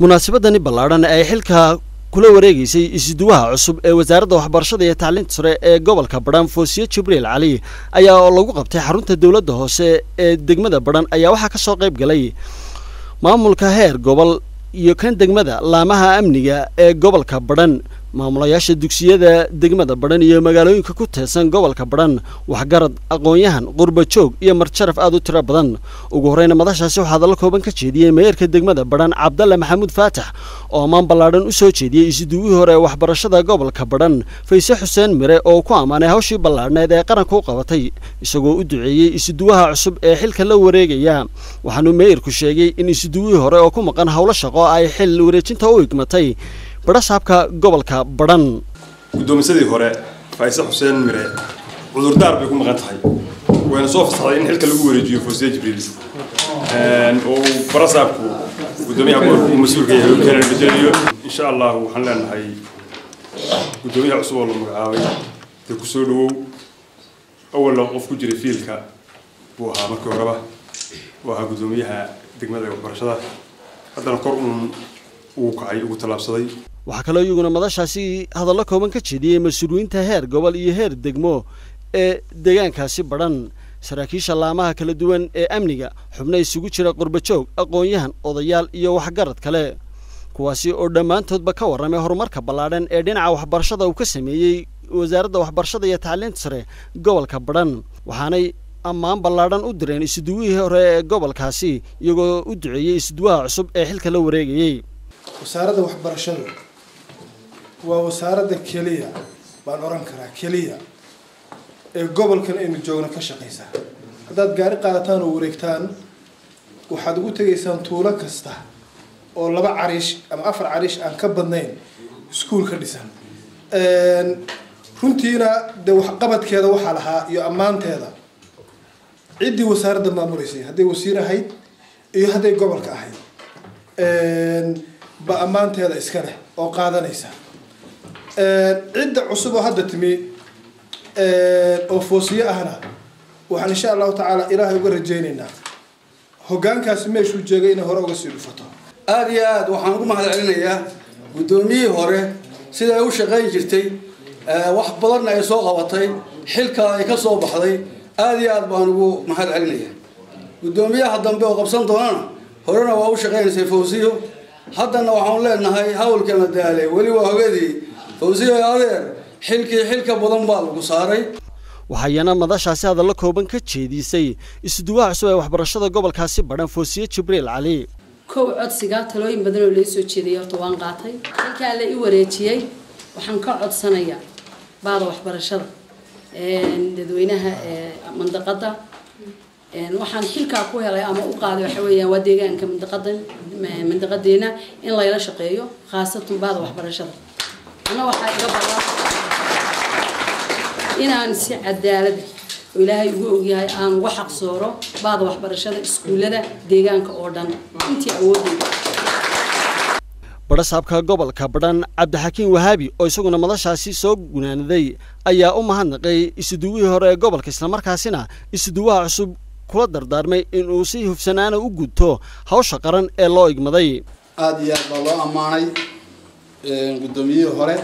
munaasabadani ballaadhan ay xilka kula wareegaysay isuduwaha cusub ee wasaaradda waxbarashada iyo tacliinta sare ee gobolka badhan foosiye jibriil cali ayaa oo lagu qabtay xarunta dowladda hoose ee degmada badhan ayaa waxaa ka soo qayb galay maamulka heer gobol iyo kan degmada laamaha amniga ee gobolka badhan maamulayaasha dugsiyada degmada badhan iyo magaalooyinka ku teedsan gobolka badhan waxgarad aqoon-yahan qurba joog iyo marjaraf aada u tiro badan. Ugu horreyna madashaasi waxaa hadallo kooban ka jeediyey meeyarka degmada badhan cabdalle maxamuud faatax oo ammaan ballaadhan u soo jeediyey isuduwihii hore waxbarashada gobolka badhan. Fayse xuseen mire oo ku ammaanay hawshii ballaadhneed ee qaranka u qabatay isagoo u duceeyey isuduwaha cusub ee xilka la wareegaya. Waxaanuu meeyarku sheegay in isuduwihii hore oo ku maqan howlo shaqo ay xil wareejinta u igmatay cudurdaar bay ku maqan tahay wayna soo fasaxday in xilka lagu wareejiyo foosiye jibriil oo uu barasaabku guddoomiyaha gobolka uu mas-uulka yahay u keenan bedeliyo insha allah waxaan leenahay guddoomiyaha cusub oo la magacaabay dee ku soo dhawow awalna qof ku jiray fiilka buu ahaa markii horeba uu ahaa guddoomiyaha degmada waxbarashada haddana kor uun uu ugu tallaabsaday. Waxaa kaloo iyaguna madashaasi hadallo kooban ka jeediyey mas'uuliyiinta heer gobol iyo heer degmo ee deegaankaasi badhan saraakiisha laamaha kala duwan ee amniga xubno isugu jira qurbajoog aqoon-yahan odayaal iyo waxgarad kale. Kuwaasi oo dhammaantoodba ka warramay horumarka ballaadhan ee dhinaca waxbarashada uu ka sameeyey wasaaradda waxbarashada iyo tacliinta sare gobolka badhan waxaanay ammaan ballaadhan u direen isuduwihii hore ee gobolkaasi iyagoo u duceeyey isuduwaha cusub ee xilka la wareegayey wasaaradda waxbarashadu waa wasaaradda keliya baan oran karaa keliya ee gobolkan aynu joogno ka shaqaysaa. Haddaad gaari qaadataan oo wareegtaan waxaad ugu tegaysaan tuulo kasta oo laba cariish ama afar cariish aan ka badnayn iskuul ka dhisan. Runtiina dee waxqabadkeeda waxaa lahaa iyo ammaanteeda ciddii wasaaradda maamulaysay hadday wasiir ahayd iyo hadday gobolka ahayd ba ammaanteeda iska leh oo qaadanaysa. Cidda cusub oo hadda timi oo foosiye ahna waxaan insha allahu tacaala ilaahay uga rajaynaynaa. Hoggaankaasi meeshuu jeegay inay hore uga sii dhufato. Aada iyo aada waxaan ugu mahad celinayaa guddoomiyihii hore siday u shaqayn jirtay wax badanna ay soo qabatay xilkaa ay ka soo baxday. Aada iyo aad baan ugu mahad celinayaa guddoomiyaha dambe oo qabsan doonana horena waa u shaqaynaysay fawsiyo haddana waxaan leenahay hawlkana daale weli waa hogadii fawsiyo adeer xilkii xilka badan baa lagu saaray. Waxayana madashaasi hadallo kooban ka jeedisay. Isuduwaha cusub ee waxbarashada gobolkaasi badhan foosiye jibriil cali kow codsiga talooyin badan oo lai soo jeediyay horta waan qaatay. Xilkaa la i wareejiyey waxaan ka codsanayaa baada waxbarashada dadweynaha mandaqada waxaan xilkaa ku helay ama u qaaday waxa weeyaan waa deegaanka mandaqada mandaqadeena in layla shaqeeyo khaasatan baada waxbarashada. Ana waxaa iga badan inaan si cadaalad oo ilaahay ugu ogyahay aan uga xaqsooro baada waxbarashada iskuullada deegaanka oo dhan. Intii awoodeyda badhasaabka gobolka badhan cabdixakiin wahaabi oo isaguna madashaasi soo gunaanaday ayaa u mahadnaqay isuduwihii hore ee gobolka islamarkaasina isuduwaha cusub kula dardaarmay inuu si hufsanaana u gudto hawsha qaran ee loo igmaday. Aada iyo aad baa loo ammaanay guddoomiyihii hore.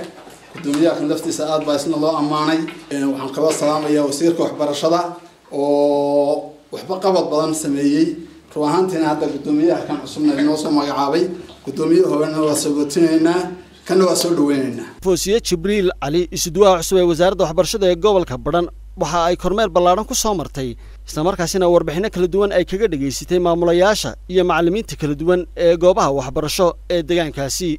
Guddoomiyaha laftiisa aada baa isna loo ammaanay. Waxaan kaloo salaamayaa wasiirka waxbarashada oo waxba qabad badan sameeyey. Ruu ahaantiina hadda guddoomiyaha kan cusubna inoo soo magacaabay. Guddoomiyaha horena waa sagootinaynaa kana waa soo dhaweynaynaa foosiye jibriil cali isuduwaha cusub ee wasaaradda waxbarashada ee gobolka badhan waxa ay kormeer ballaadhan ku soo martay islamarkaasina warbixino kala duwan ay kaga dhegaysatay maamulayaasha iyo macallimiinta kala duwan ee goobaha waxbarasho ee deegaankaasi